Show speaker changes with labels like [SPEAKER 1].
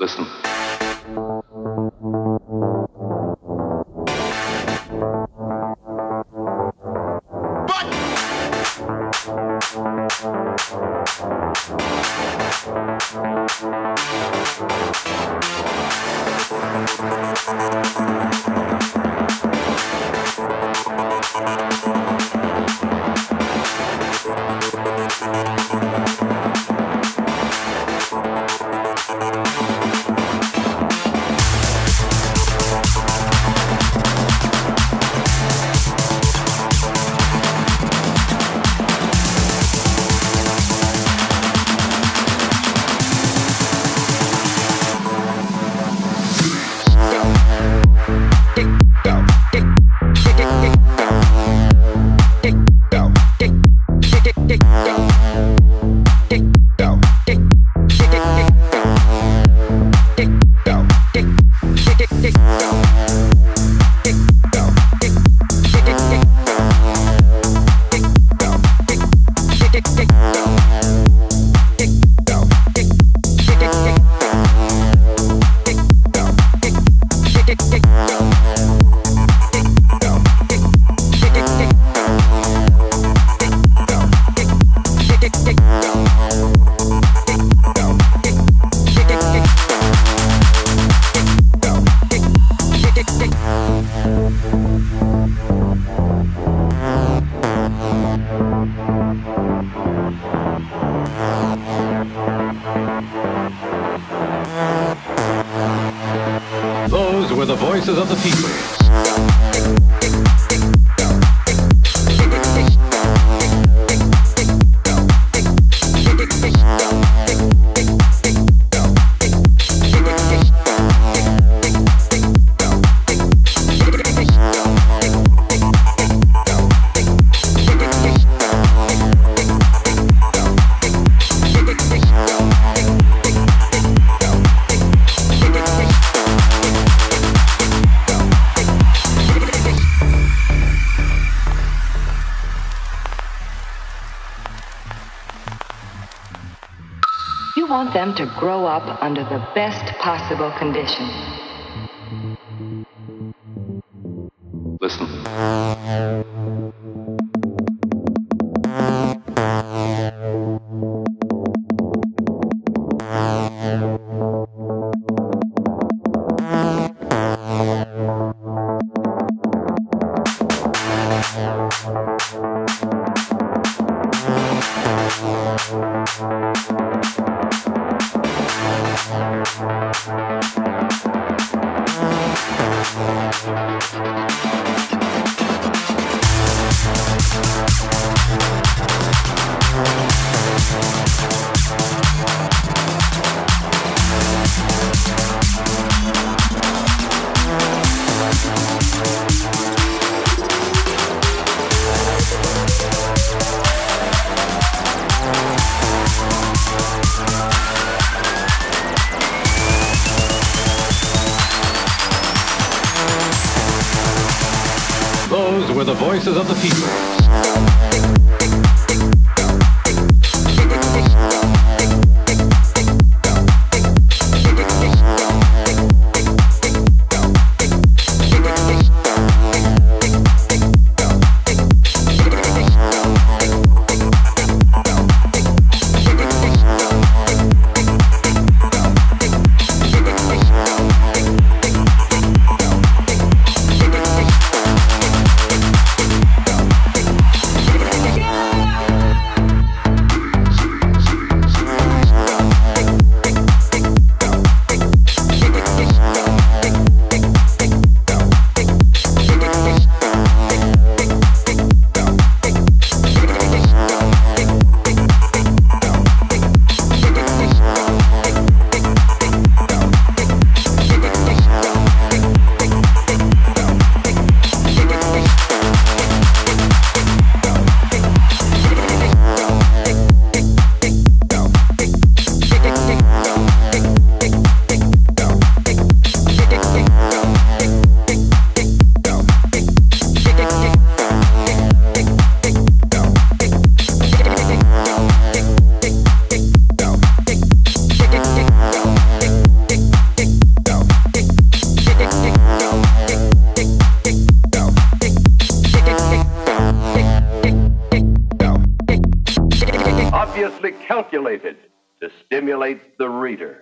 [SPEAKER 1] Listen. Were the voices of the people.
[SPEAKER 2] Want them to grow up under the best possible conditions.
[SPEAKER 1] Listen. Those were the voices of the people.
[SPEAKER 3] Calculated to stimulate the reader.